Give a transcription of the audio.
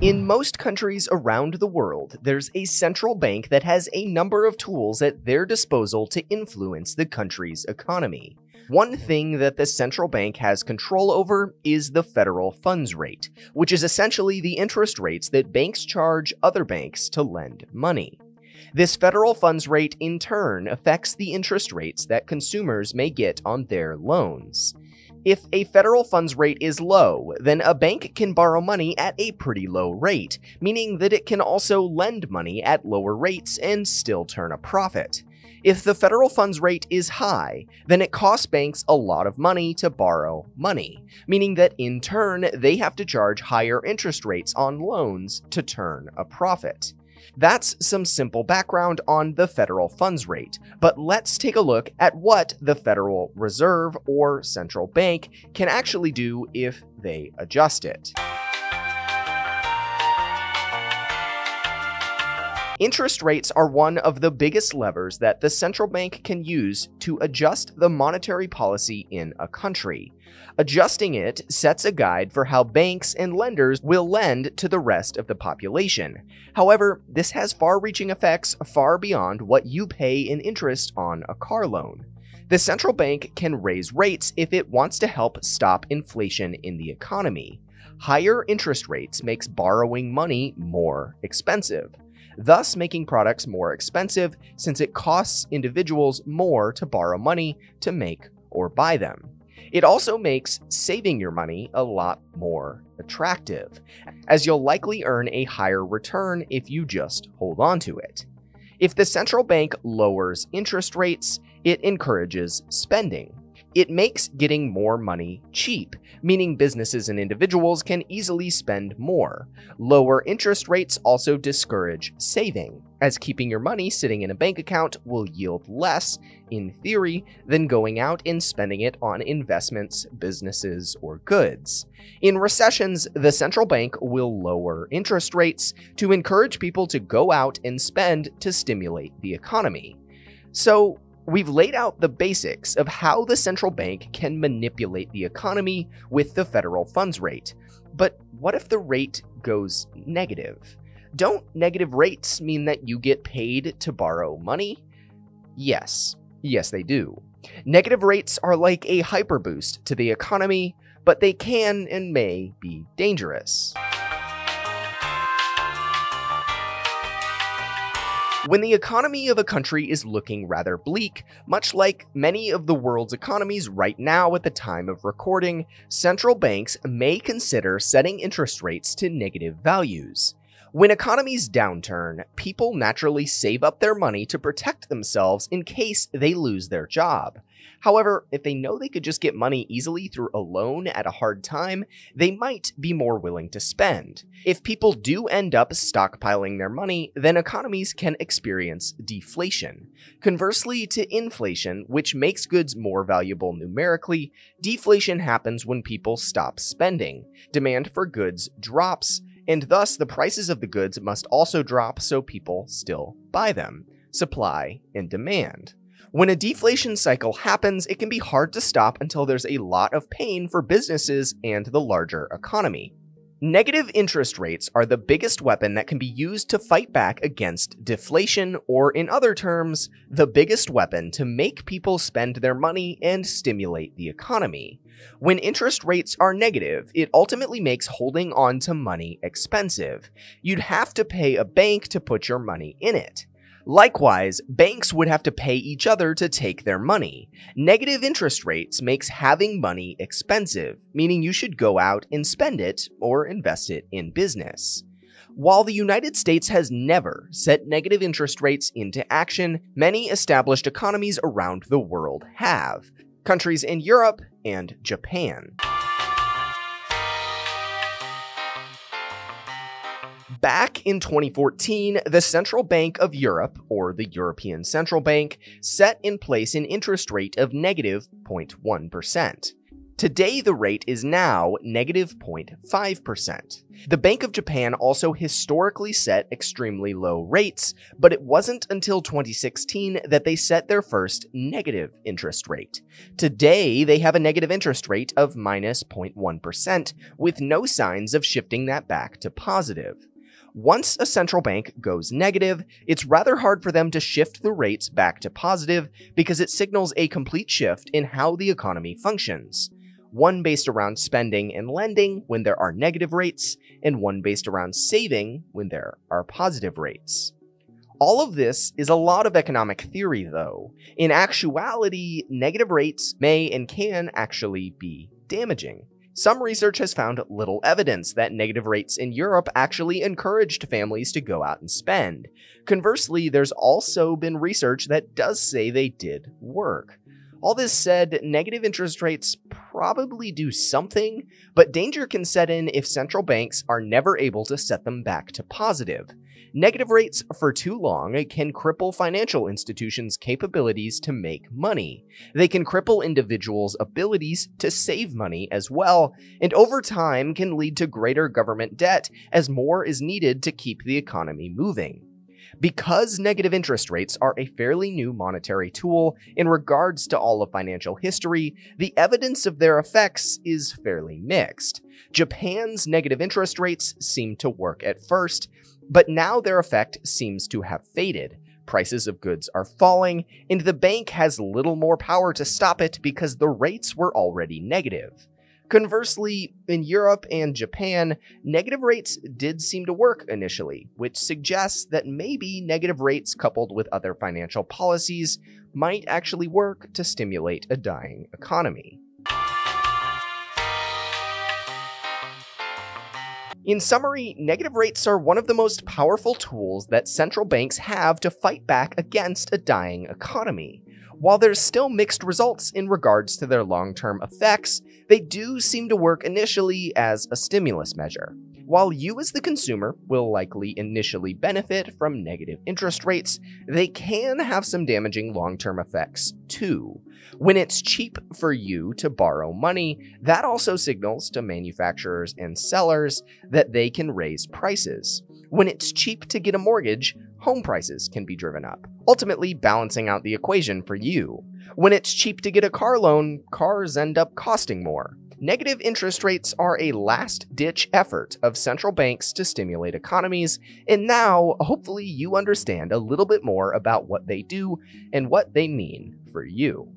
In most countries around the world, there's a central bank that has a number of tools at their disposal to influence the country's economy. One hmm. thing that the central bank has control over is the federal funds rate, which is essentially the interest rates that banks charge other banks to lend money. This federal funds rate in turn affects the interest rates that consumers may get on their loans. If a federal funds rate is low, then a bank can borrow money at a pretty low rate, meaning that it can also lend money at lower rates and still turn a profit. If the federal funds rate is high, then it costs banks a lot of money to borrow money, meaning that in turn they have to charge higher interest rates on loans to turn a profit. That's some simple background on the federal funds rate, but let's take a look at what the Federal Reserve or central bank can actually do if they adjust it. Interest rates are one of the biggest levers that the central bank can use to adjust the monetary policy in a country. Adjusting it sets a guide for how banks and lenders will lend to the rest of the population. However, this has far reaching effects far beyond what you pay in interest on a car loan. The central bank can raise rates if it wants to help stop inflation in the economy. Higher interest rates makes borrowing money more expensive thus making products more expensive since it costs individuals more to borrow money to make or buy them. It also makes saving your money a lot more attractive, as you'll likely earn a higher return if you just hold on to it. If the central bank lowers interest rates, it encourages spending. It makes getting more money cheap, meaning businesses and individuals can easily spend more. Lower interest rates also discourage saving, as keeping your money sitting in a bank account will yield less, in theory, than going out and spending it on investments, businesses, or goods. In recessions, the central bank will lower interest rates to encourage people to go out and spend to stimulate the economy. So, We've laid out the basics of how the central bank can manipulate the economy with the federal funds rate. But what if the rate goes negative? Don't negative rates mean that you get paid to borrow money? Yes. Yes, they do. Negative rates are like a hyperboost to the economy, but they can and may be dangerous. When the economy of a country is looking rather bleak, much like many of the world's economies right now at the time of recording, central banks may consider setting interest rates to negative values. When economies downturn, people naturally save up their money to protect themselves in case they lose their job. However, if they know they could just get money easily through a loan at a hard time, they might be more willing to spend. If people do end up stockpiling their money, then economies can experience deflation. Conversely to inflation, which makes goods more valuable numerically, deflation happens when people stop spending. Demand for goods drops, and thus the prices of the goods must also drop so people still buy them. Supply and demand. When a deflation cycle happens, it can be hard to stop until there's a lot of pain for businesses and the larger economy. Negative interest rates are the biggest weapon that can be used to fight back against deflation, or in other terms, the biggest weapon to make people spend their money and stimulate the economy. When interest rates are negative, it ultimately makes holding on to money expensive. You'd have to pay a bank to put your money in it. Likewise, banks would have to pay each other to take their money. Negative interest rates makes having money expensive, meaning you should go out and spend it or invest it in business. While the United States has never set negative interest rates into action, many established economies around the world have. Countries in Europe and Japan. Back in 2014, the Central Bank of Europe, or the European Central Bank, set in place an interest rate of negative 0.1. Today, the rate is now negative 0.5%. The Bank of Japan also historically set extremely low rates, but it wasn't until 2016 that they set their first negative interest rate. Today, they have a negative interest rate of minus 0.1, with no signs of shifting that back to positive. Once a central bank goes negative, it's rather hard for them to shift the rates back to positive because it signals a complete shift in how the economy functions. One based around spending and lending when there are negative rates, and one based around saving when there are positive rates. All of this is a lot of economic theory, though. In actuality, negative rates may and can actually be damaging. Some research has found little evidence that negative rates in Europe actually encouraged families to go out and spend. Conversely, there's also been research that does say they did work. All this said, negative interest rates probably do something, but danger can set in if central banks are never able to set them back to positive. Negative rates for too long can cripple financial institutions' capabilities to make money. They can cripple individuals' abilities to save money as well, and over time can lead to greater government debt as more is needed to keep the economy moving. Because negative interest rates are a fairly new monetary tool in regards to all of financial history, the evidence of their effects is fairly mixed. Japan's negative interest rates seem to work at first, but now their effect seems to have faded. Prices of goods are falling, and the bank has little more power to stop it because the rates were already negative. Conversely, in Europe and Japan, negative rates did seem to work initially, which suggests that maybe negative rates coupled with other financial policies might actually work to stimulate a dying economy. In summary, negative rates are one of the most powerful tools that central banks have to fight back against a dying economy. While there's still mixed results in regards to their long-term effects, they do seem to work initially as a stimulus measure. While you as the consumer will likely initially benefit from negative interest rates, they can have some damaging long-term effects too. When it's cheap for you to borrow money, that also signals to manufacturers and sellers that they can raise prices. When it's cheap to get a mortgage, home prices can be driven up, ultimately balancing out the equation for you. When it's cheap to get a car loan, cars end up costing more. Negative interest rates are a last ditch effort of central banks to stimulate economies, and now hopefully you understand a little bit more about what they do and what they mean for you.